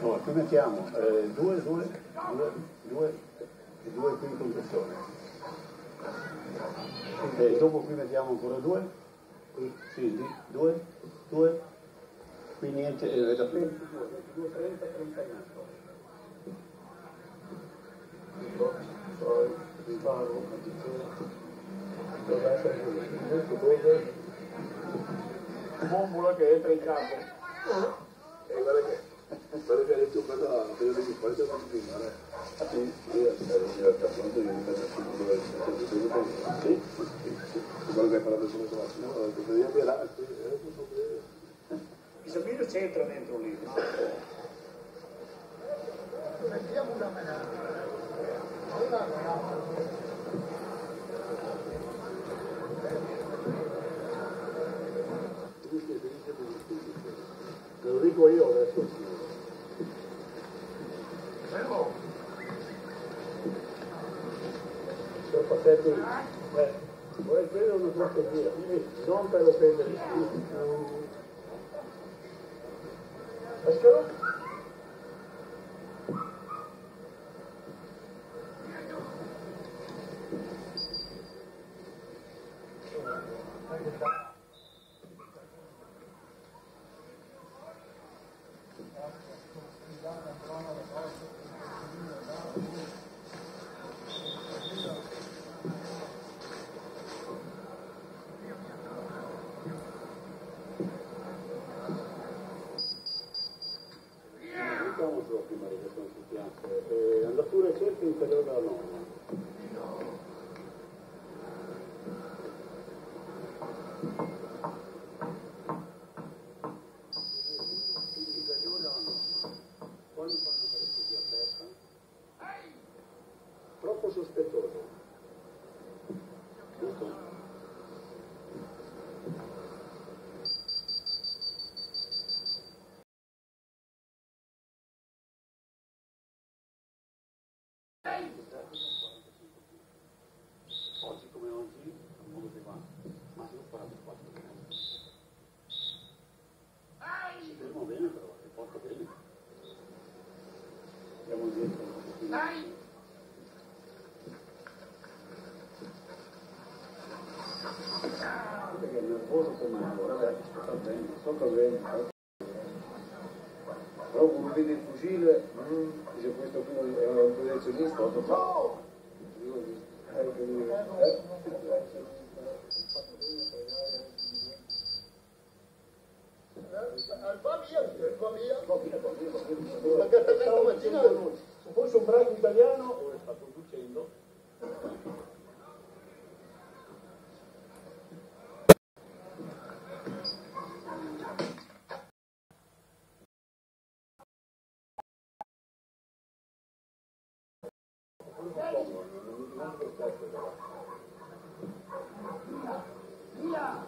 Allora, qui mettiamo eh, due, due, due, due e due qui in compressione. E dopo qui mettiamo ancora due, qui, sì, sì, due, due, qui niente, eh, da qui, due, 30, 30 in alto. Poi riparo, dove essere questo dove? Bombola che entra in campo. E guarda che, guarda che adesso cosa, periodo di parte non prima, eh. Sì, io ero capito, io mi metto sul culo del Sì, sì, quello che hai parlato solo stamattina, ho detto, vediamo là, sì, adesso so che... Il Sabino c'entra dentro lì, no? Mettiamo una manata. Te lo dico io adesso. poterli eh, vorrei credere una strategia non per offendere Escalo? Fanno parecchio si avverta? Troppo sospettoso. Giusto? Oggi come oggi, come si fa? Ma se lo 44 minuti. Si ferma bene però, si porta bene. Andiamo pochino. Perché è nervoso come allora, vabbè, sta bene, sto bene. Però come vede il fucile, dice questo qui è un collezionista, sto fatto. Eh, che lui- eh? va via, va via. Va via, va via, va via. Ma che te ne Stavo immaginando? dicendo, Se fosse un braccio italiano, ora sta producendo. Via.